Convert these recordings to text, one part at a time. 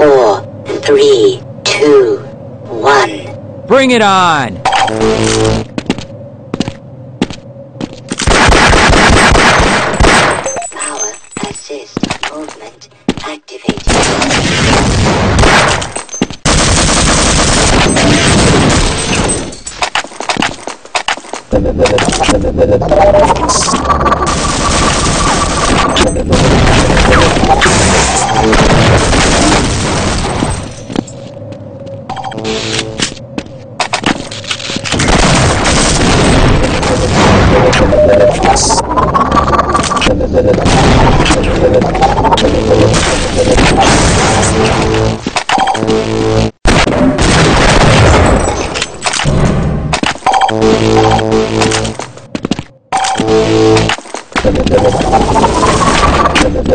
four, three, two, one. Bring it on! Power assist movement activated.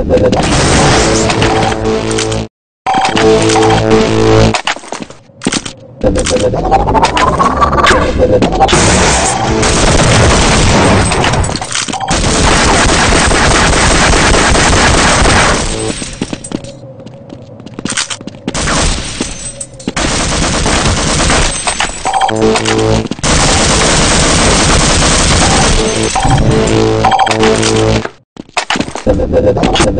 Activated. Allah'ın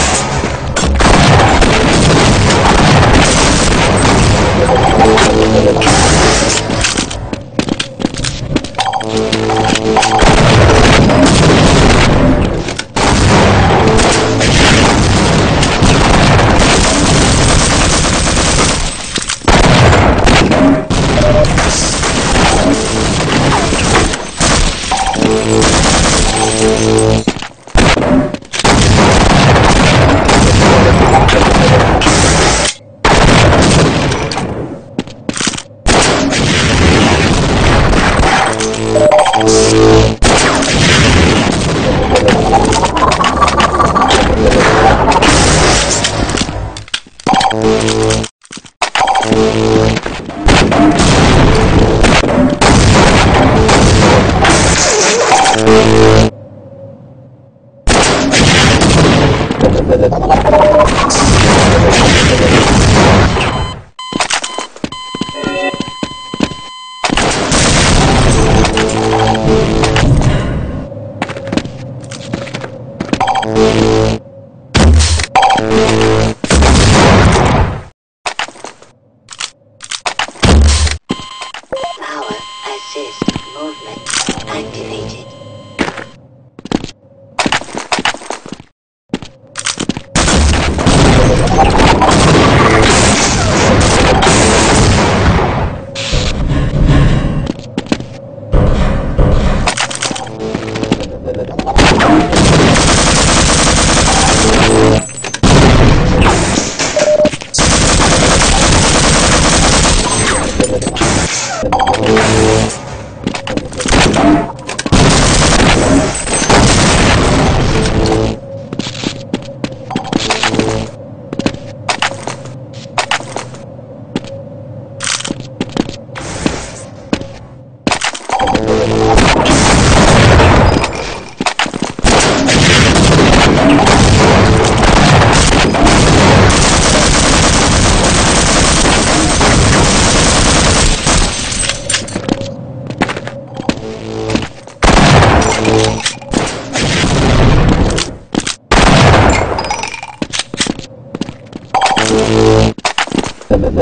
Power assist movement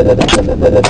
activated.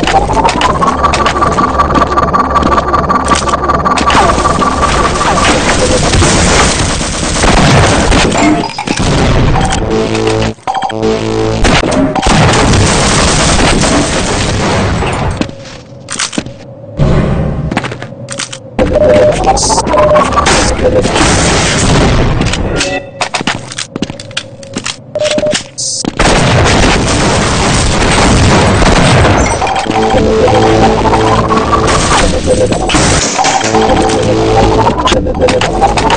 Power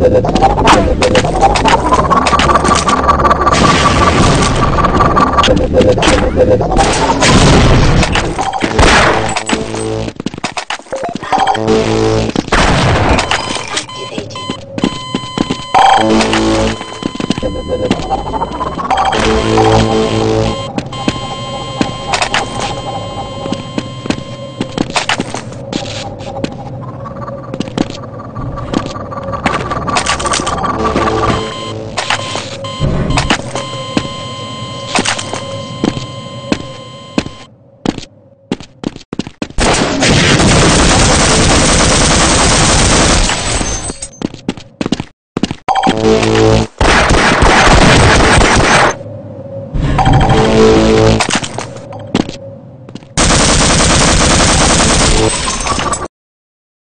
Thank